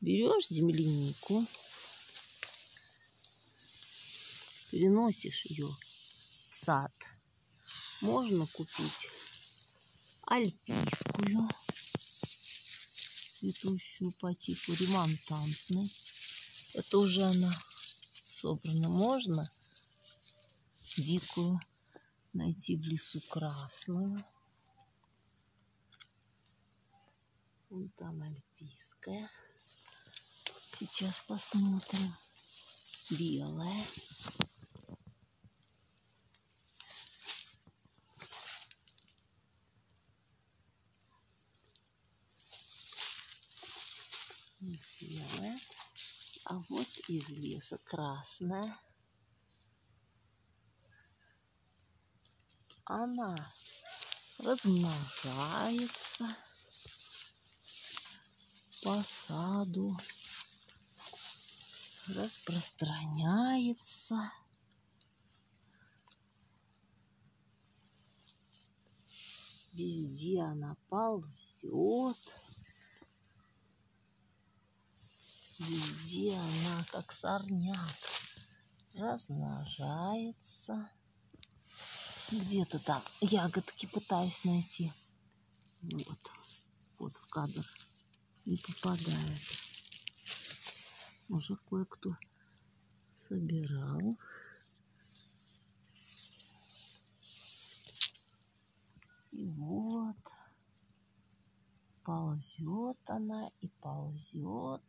Берешь землянику, переносишь ее в сад. Можно купить альпийскую, цветущую по типу ремонтантной. Это уже она собрана. Можно дикую найти в лесу красную. Вон там альпийская. Сейчас посмотрим. Белая. Белая. А вот из леса красная. Она размножается по саду, распространяется. Везде она ползет. Везде она, как сорняк, размножается. Где-то там ягодки пытаюсь найти. Вот, вот в кадр не попадает. Уже кое-кто собирал. И вот ползет она и ползет.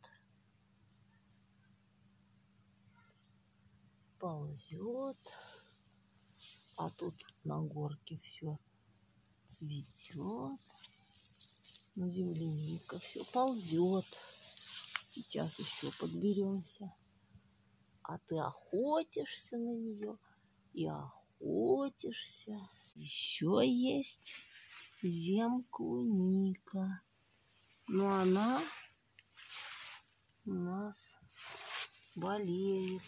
Ползет. А тут на горке все цветет. Ну, земляника все ползет. Сейчас еще подберемся. А ты охотишься на нее и охотишься. Еще есть земклуника. Но она у нас болеет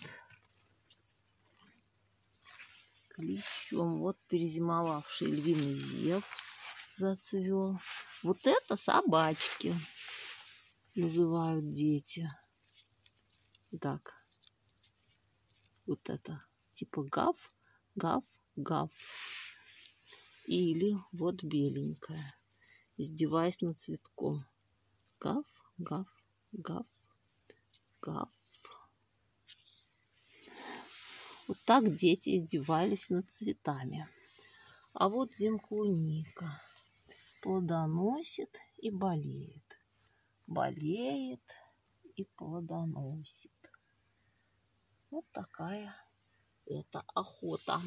клещом. Вот перезимовавший львиный зев зацвел. Вот это собачки называют дети. Так. Вот это. Типа гав, гав, гав. Или вот беленькая. Издеваясь над цветком. Гав, гав, гав, гав. Вот так дети издевались над цветами. А вот земклуника плодоносит и болеет. Болеет и плодоносит. Вот такая это охота.